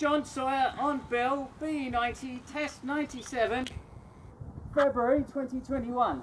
John Sawyer on Bill B90 Test 97 February 2021.